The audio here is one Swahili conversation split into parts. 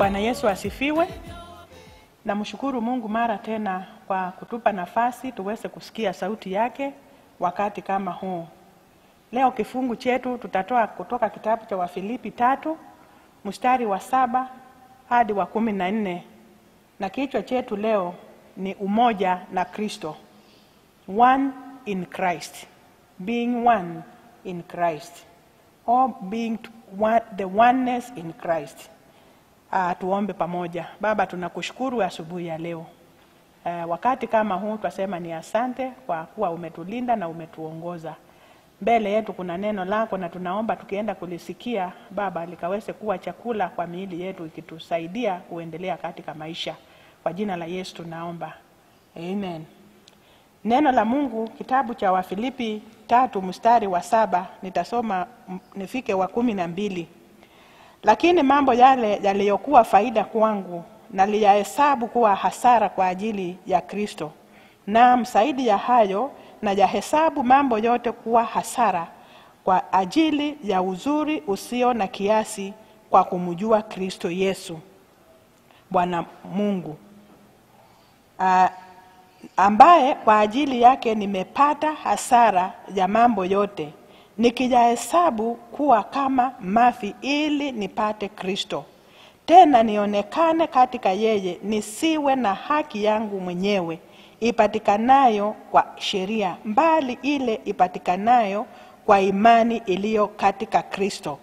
Bwana Yesu asifiwe. Namshukuru Mungu mara tena kwa kutupa nafasi tuweze kusikia sauti yake wakati kama huu. Leo kifungu chetu tutatoa kutoka kitabu cha Wafilipi tatu mstari wa saba hadi wa kumi na nne na kichwa chetu leo ni umoja na Kristo, one in Christ, being one in Christ or being one, the oneness in Christ. Uh, tuombe pamoja. Baba, tunakushukuru asubuhi ya leo. Uh, wakati kama huu twasema ni asante kwa kuwa umetulinda na umetuongoza. Mbele yetu kuna neno lako na tunaomba tukienda kulisikia Baba likaweze kuwa chakula kwa miili yetu ikitusaidia kuendelea katika maisha. Kwa jina la Yesu tunaomba. Amen. Neno la Mungu kitabu cha Wafilipi tatu mstari wa saba nitasoma nifike wa kumi na mbili. Lakini mambo yale yaliyokuwa faida kwangu naliyahesabu kuwa hasara kwa ajili ya Kristo. Naam, zaidi ya hayo nayahesabu mambo yote kuwa hasara kwa ajili ya uzuri usio na kiasi kwa kumjua Kristo Yesu. Bwana Mungu. A, ambaye kwa ajili yake nimepata hasara ya mambo yote nikiyahesabu kuwa kama mafi ili nipate Kristo, tena nionekane katika yeye, nisiwe na haki yangu mwenyewe ipatikanayo kwa sheria, mbali ile ipatikanayo kwa imani iliyo katika Kristo,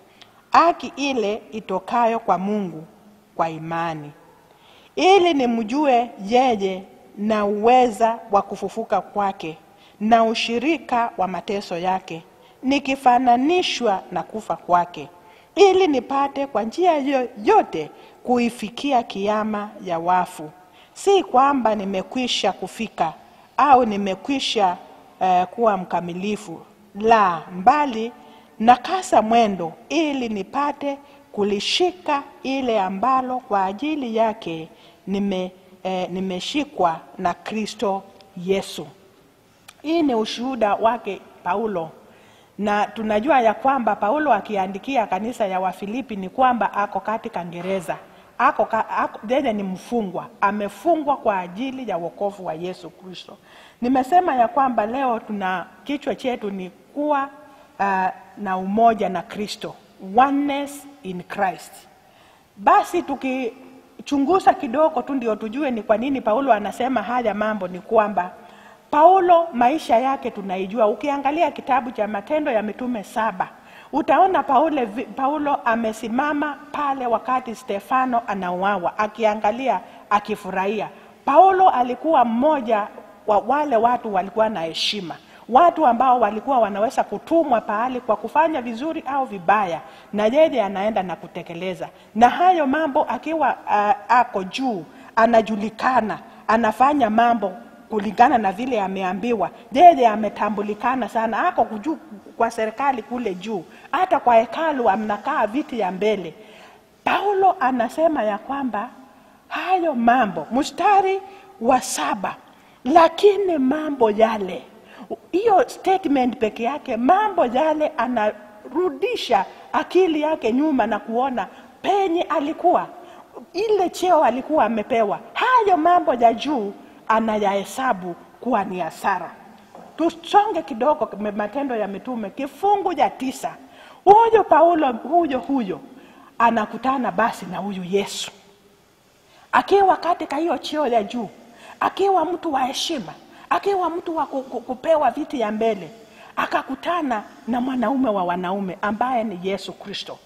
haki ile itokayo kwa Mungu kwa imani. Ili nimjue yeye na uweza wa kufufuka kwake na ushirika wa mateso yake, nikifananishwa na kufa kwake, ili nipate kwa njia yote kuifikia kiama ya wafu. Si kwamba nimekwisha kufika au nimekwisha eh, kuwa mkamilifu, la, mbali nakasa mwendo ili nipate kulishika ile ambalo kwa ajili yake nime, eh, nimeshikwa na Kristo Yesu. Hii ni ushuhuda wake Paulo, na tunajua ya kwamba Paulo akiandikia kanisa ya Wafilipi ni kwamba ako katika gereza, ako, ka- ako yeye ni mfungwa, amefungwa kwa ajili ya wokovu wa Yesu Kristo. Nimesema ya kwamba leo tuna kichwa chetu ni kuwa uh, na umoja na Kristo, oneness in Christ. Basi tukichunguza kidogo tu ndio tujue ni kwa nini Paulo anasema haya mambo, ni kwamba Paulo maisha yake tunaijua. Ukiangalia kitabu cha Matendo ya Mitume saba utaona Paulo, Paulo amesimama pale wakati Stefano anauawa akiangalia akifurahia. Paulo alikuwa mmoja wa wale watu walikuwa na heshima watu ambao walikuwa wanaweza kutumwa pahali kwa kufanya vizuri au vibaya, na yeye anaenda na kutekeleza, na hayo mambo akiwa uh, ako juu, anajulikana, anafanya mambo kulingana na vile ameambiwa. Yeye ametambulikana sana, ako juu kwa serikali kule juu, hata kwa hekalu amnakaa viti ya mbele. Paulo anasema ya kwamba hayo mambo, mstari wa saba, lakini mambo yale hiyo statement peke yake, mambo yale anarudisha akili yake nyuma na kuona penye alikuwa, ile cheo alikuwa amepewa, hayo mambo ya juu anayahesabu kuwa ni hasara. Tusonge kidogo, Matendo ya Mitume kifungu cha tisa. Huyo Paulo huyo huyo anakutana basi na huyu Yesu akiwa katika hiyo cheo ya juu, akiwa mtu wa heshima, akiwa mtu wa ku- ku- kupewa viti ya mbele, akakutana na mwanaume wa wanaume ambaye ni Yesu Kristo.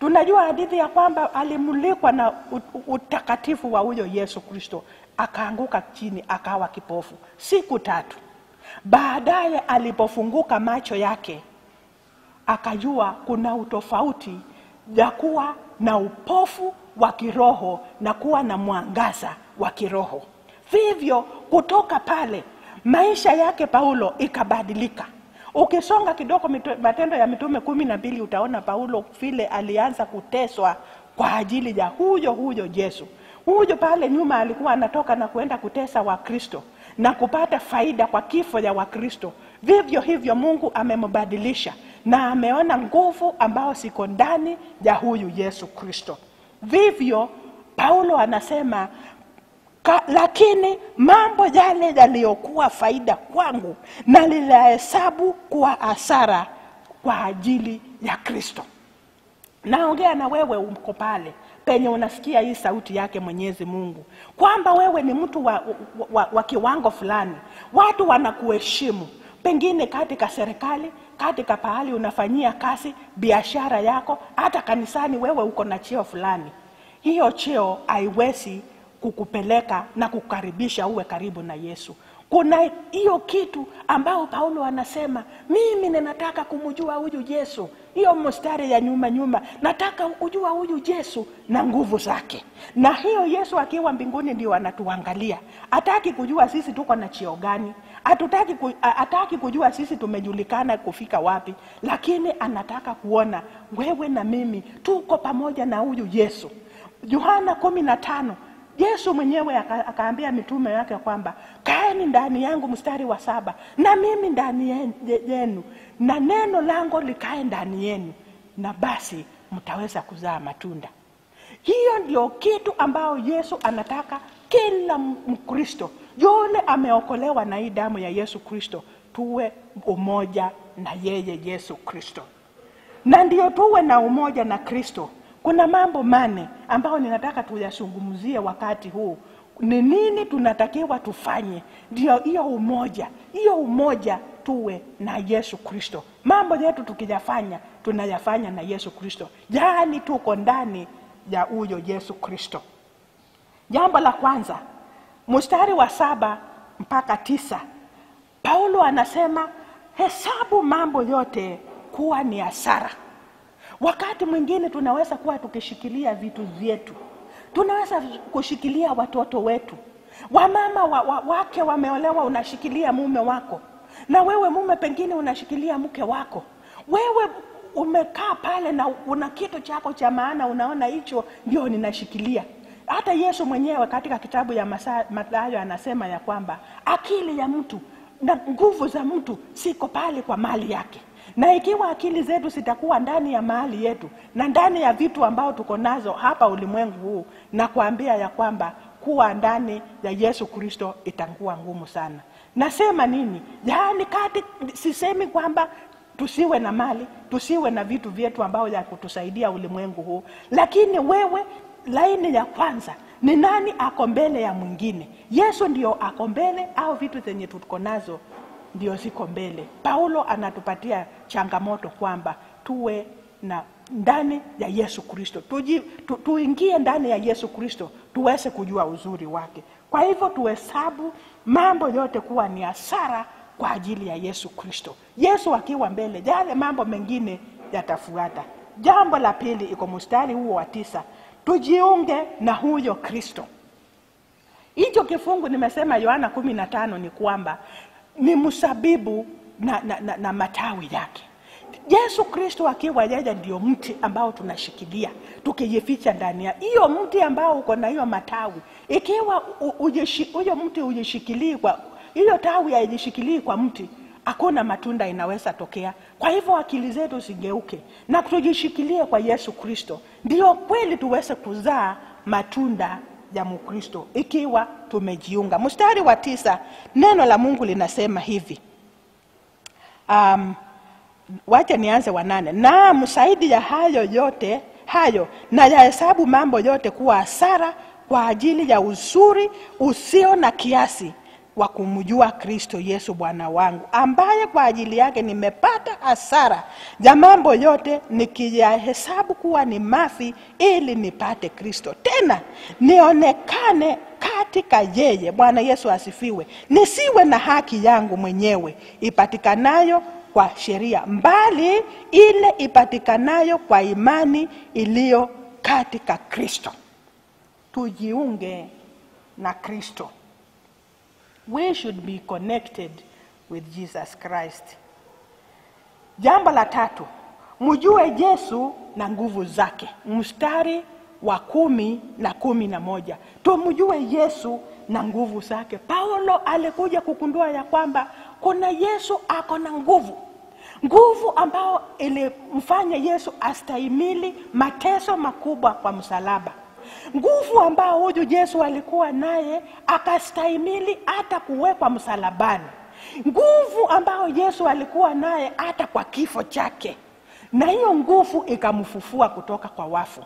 Tunajua hadithi ya kwamba alimulikwa na utakatifu wa huyo Yesu Kristo, akaanguka chini, akawa kipofu siku tatu. Baadaye alipofunguka macho yake, akajua kuna utofauti ya kuwa na upofu wa kiroho na kuwa na mwangaza wa kiroho. Vivyo kutoka pale maisha yake Paulo ikabadilika. Ukisonga kidogo Matendo ya Mitume kumi na mbili utaona Paulo vile alianza kuteswa kwa ajili ya huyo huyo Yesu. Huyu pale nyuma alikuwa anatoka na kuenda kutesa wakristo na kupata faida kwa kifo ya wakristo. Vivyo hivyo mungu amembadilisha na ameona nguvu ambayo siko ndani ya huyu yesu kristo. Vivyo paulo anasema Ka, lakini mambo yale yaliyokuwa faida kwangu na niliyahesabu kuwa hasara kwa ajili ya kristo. Naongea na wewe uko pale penye unasikia hii sauti yake mwenyezi mungu. Kwamba wewe ni mtu wa, wa, wa, wa kiwango fulani. Watu wanakuheshimu. Pengine katika serikali katika pahali unafanyia kazi biashara yako hata kanisani wewe uko na cheo fulani. Hiyo cheo haiwezi kukupeleka na kukaribisha uwe karibu na yesu. Kuna hiyo kitu ambao paulo anasema mimi ninataka kumjua huyu yesu hiyo mstari ya nyuma nyuma nataka kujua huyu yesu na nguvu zake. Na hiyo yesu akiwa mbinguni ndio anatuangalia. Hataki kujua sisi tuko na chio gani. Hatutaki ku, hataki kujua sisi tumejulikana kufika wapi. Lakini anataka kuona wewe na mimi tuko pamoja na huyu yesu. Yohana kumi na tano yesu mwenyewe akaambia mitume yake kwamba kaeni ndani yangu mstari wa saba? Na mimi ndani yenu. Na neno langu likae ndani yenu. Na basi mtaweza kuzaa matunda. Hiyo ndio kitu ambayo yesu anataka kila mkristo. Yule ameokolewa na hii damu ya yesu kristo tuwe umoja na yeye yesu kristo. Na ndio tuwe na umoja na kristo. Kuna mambo mane ambayo ninataka tuyazungumzie wakati huu ni nini tunatakiwa tufanye? Ndio hiyo umoja. Hiyo umoja tuwe na yesu kristo. Mambo yetu tukiyafanya tunayafanya na yesu kristo. Yaani tuko ndani ya huyo yesu kristo. Jambo la kwanza mstari wa saba mpaka tisa paulo anasema hesabu mambo yote kuwa ni hasara. Wakati mwingine tunaweza kuwa tukishikilia vitu vyetu tunaweza kushikilia watoto wetu. Wamama wa, wa, wake wameolewa unashikilia mume wako. Na wewe mume pengine unashikilia mke wako. Wewe umekaa pale na una kitu chako cha maana unaona hicho ndio ninashikilia. Hata yesu mwenyewe katika kitabu ya mathayo anasema ya kwamba akili ya mtu na nguvu za mtu siko pale kwa mali yake na ikiwa akili zetu zitakuwa ndani ya mahali yetu na ndani ya vitu ambao tuko nazo hapa ulimwengu huu na kuambia ya kwamba kuwa ndani ya yesu kristo itakuwa ngumu sana. Nasema nini? Yaani kati sisemi kwamba tusiwe na mali tusiwe na vitu vyetu ambao ya kutusaidia ulimwengu huu lakini wewe laini ya kwanza ni nani ako mbele ya mwingine? Yesu ndio ako mbele au vitu zenye tuko nazo ndio ziko mbele. Paulo anatupatia changamoto kwamba tuwe na ndani ya yesu kristo. Tu, tuingie ndani ya yesu kristo tuweze kujua uzuri wake. Kwa hivyo tuhesabu mambo yote kuwa ni hasara kwa ajili ya yesu kristo. Yesu akiwa mbele yale mambo mengine yatafuata. Jambo la pili iko mstari huo wa tisa. Tujiunge na huyo kristo. Hicho kifungu nimesema yohana kumi na tano ni kwamba ni msabibu na, na, na, na matawi yake. Yesu kristo akiwa yeye ndio mti ambao tunashikilia tukijificha ndani ya hiyo mti ambao uko na hiyo matawi. Ikiwa huyo mti ujishikilii kwa hiyo tawi haijishikilii kwa mti hakuna matunda inaweza tokea. Kwa hivyo akili zetu zigeuke na tujishikilie kwa yesu kristo. Ndio kweli tuweze kuzaa matunda ya mkristo ikiwa tumejiunga. Mstari wa tisa neno la mungu linasema hivi. Um, wacha nianze wa nane. Naam zaidi ya hayo yote hayo na yahesabu mambo yote kuwa hasara kwa ajili ya uzuri usio na kiasi wa kumjua kristo yesu bwana wangu ambaye kwa ajili yake nimepata hasara ya mambo yote nikiyahesabu kuwa ni mafi ili nipate kristo. Tena nionekane katika yeye. Bwana yesu asifiwe. Nisiwe na haki yangu mwenyewe ipatikanayo kwa sheria mbali ile ipatikanayo kwa imani iliyo katika kristo. Tujiunge na kristo we should be connected with jesus christ. Jambo la tatu mjue yesu na nguvu zake. Mstari wa kumi na kumi na moja. Tumjue Yesu na nguvu zake. Paulo alikuja kukundua ya kwamba kuna Yesu ako na nguvu, nguvu ambayo ilimfanya Yesu astahimili mateso makubwa kwa msalaba, nguvu ambao huyu Yesu alikuwa naye akastahimili hata kuwekwa msalabani, nguvu ambayo Yesu alikuwa naye hata kwa kifo chake, na hiyo nguvu ikamfufua kutoka kwa wafu.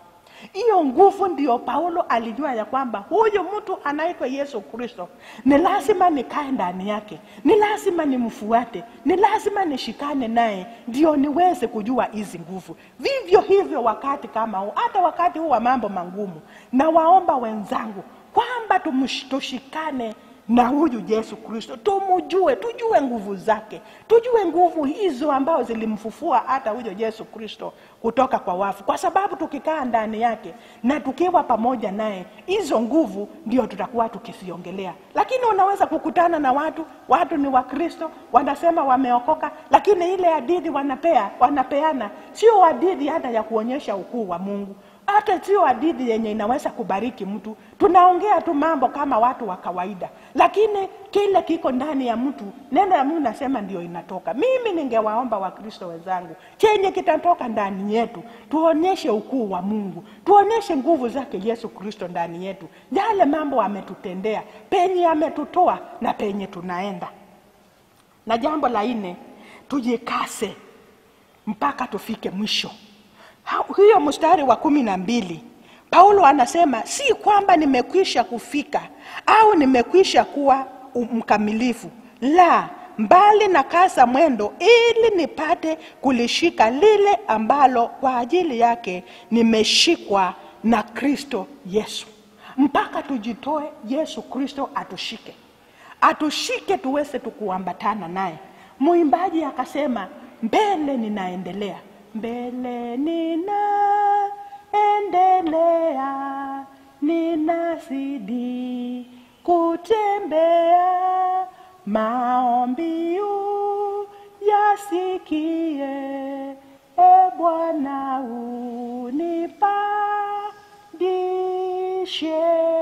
Hiyo nguvu ndio Paulo alijua ya kwamba huyu mtu anaitwa Yesu Kristo, ni lazima nikae ndani yake, ni lazima nimfuate, ni lazima nishikane naye. Ndio niweze kujua hizi nguvu. Vivyo hivyo wakati kama huu, hata wakati huu wa mambo mangumu, na waomba wenzangu kwamba tumush- tushikane na huyu Yesu Kristo, tumujue, tujue nguvu zake, tujue nguvu hizo ambazo zilimfufua hata huyo Yesu Kristo kutoka kwa wafu, kwa sababu tukikaa ndani yake na tukiwa pamoja naye, hizo nguvu ndio tutakuwa tukiziongelea. Lakini unaweza kukutana na watu, watu ni Wakristo, wanasema wameokoka, lakini ile hadithi wanapea wanapeana sio hadithi hata ya kuonyesha ukuu wa Mungu hata sio hadithi yenye inaweza kubariki mtu. Tunaongea tu mambo kama watu wa kawaida, lakini kile kiko ndani ya mtu, neno la Mungu nasema ndio inatoka. Mimi ningewaomba Wakristo wenzangu, chenye kitatoka ndani yetu, tuonyeshe ukuu wa Mungu, tuonyeshe nguvu zake Yesu Kristo ndani yetu, yale mambo ametutendea, penye ametutoa na penye tunaenda. Na jambo la nne, tujikase mpaka tufike mwisho. Ha- hiyo mstari wa kumi na mbili Paulo anasema si kwamba nimekwisha kufika au nimekwisha kuwa mkamilifu, la, mbali na kasa mwendo ili nipate kulishika lile ambalo kwa ajili yake nimeshikwa na Kristo Yesu. Mpaka tujitoe, Yesu Kristo atushike, atushike tuweze tukuambatana naye. Mwimbaji akasema, mbele ninaendelea, mbele ninaendelea, ninazidi kutembea, maombi yasikie, e Bwana unipandishe.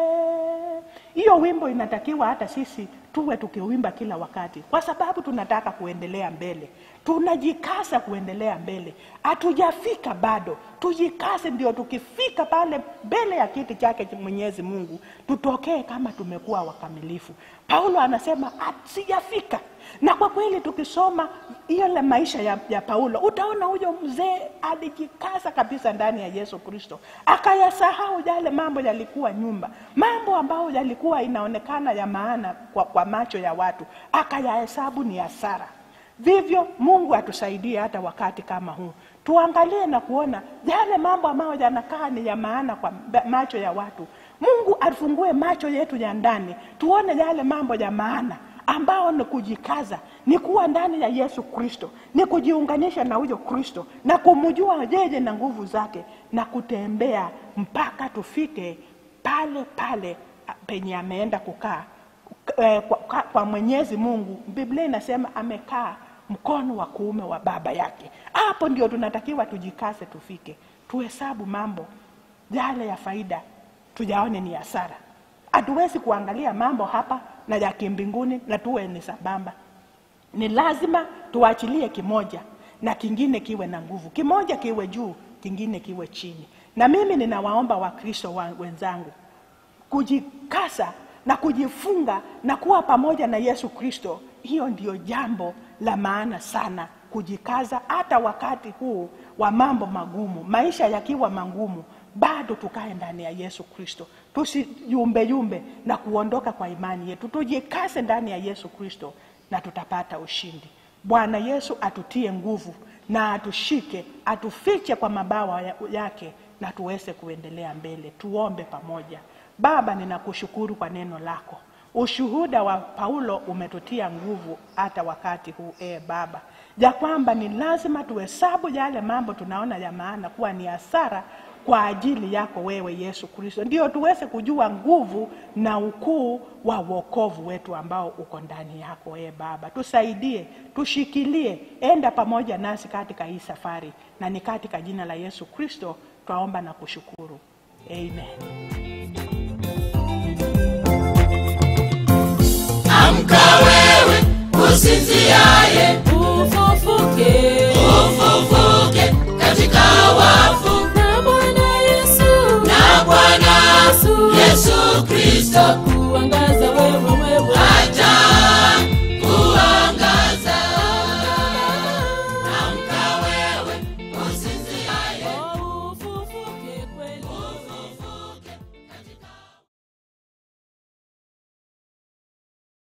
Hiyo wimbo inatakiwa hata sisi tuwe tukiwimba kila wakati, kwa sababu tunataka kuendelea mbele, tunajikasa kuendelea mbele. Hatujafika bado, tujikase, ndio tukifika pale mbele ya kiti chake Mwenyezi Mungu. Tutokee kama tumekuwa wakamilifu. Paulo anasema "Ah, sijafika, na kwa kweli tukisoma la maisha ya, ya Paulo utaona huyo mzee alijikaza kabisa ndani ya Yesu Kristo, akayasahau yale mambo yalikuwa nyumba, mambo ambayo yalikuwa inaonekana ya maana kwa, kwa macho ya watu, akayahesabu ni hasara. Vivyo Mungu atusaidie hata wakati kama huu, tuangalie na kuona yale mambo ambayo yanakaa ni ya maana kwa macho ya watu. Mungu afungue macho yetu ya ndani, tuone yale mambo ya maana ambao ni kujikaza, ni kuwa ndani ya Yesu Kristo, ni kujiunganisha na huyo Kristo na kumjua yeye na nguvu zake na kutembea mpaka tufike pale pale penye ameenda kukaa eh, kwa, kwa, Mwenyezi Mungu. Biblia inasema amekaa mkono wa kuume wa baba yake. Hapo ndio tunatakiwa tujikaze, tufike, tuhesabu mambo yale ya faida, tujaone ni hasara. Hatuwezi kuangalia mambo hapa na ya kimbinguni na tuwe ni sambamba. Ni lazima tuachilie kimoja na kingine kiwe na nguvu, kimoja kiwe juu, kingine kiwe chini. Na mimi ninawaomba Wakristo wa- wenzangu kujikasa na kujifunga na kuwa pamoja na Yesu Kristo. Hiyo ndio jambo la maana sana, kujikaza hata wakati huu wa mambo magumu, maisha yakiwa magumu, bado tukae ndani ya Yesu Kristo, tusiyumbeyumbe na kuondoka kwa imani yetu, tujikase ndani ya Yesu Kristo na tutapata ushindi. Bwana Yesu atutie nguvu na atushike, atufiche kwa mabawa yake na tuweze kuendelea mbele. Tuombe pamoja. Baba, ninakushukuru kwa neno lako. Ushuhuda wa Paulo umetutia nguvu hata wakati huu e Baba, ya kwamba ni lazima tuhesabu yale mambo tunaona ya maana kuwa ni hasara kwa ajili yako wewe Yesu Kristo, ndio tuweze kujua nguvu na ukuu wa wokovu wetu ambao uko ndani yako. E Baba, tusaidie, tushikilie, enda pamoja nasi katika hii safari, na ni katika jina la Yesu Kristo twaomba na kushukuru, Amen. amka stop